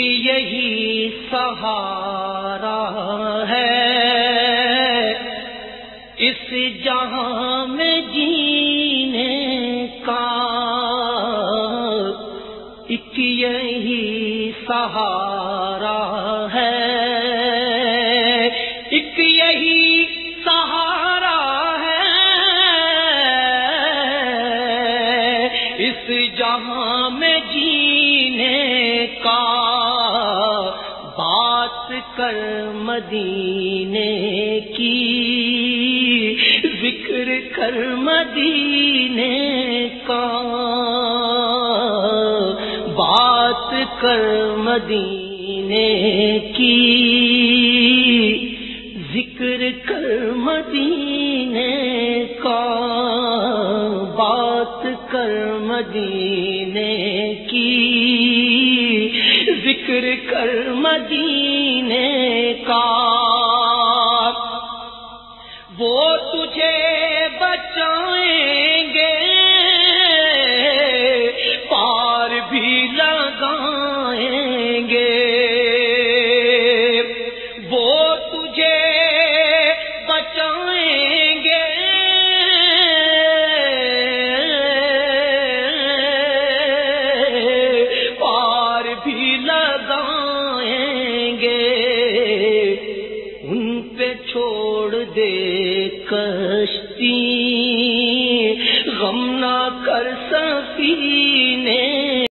यही सहारा है। इस जहाँ में जीने का एक यही सहारा है। एक यही सहारा है। इस जहाँ में जीने का कर मदीने की। ज़िक्र कर मदीने का। बात कर मदीने की। ज़िक्र कर मदीने का। बात कर मदीने की। ज़िक्र कर मदीने का दे कश्ती। गम ना कर सकी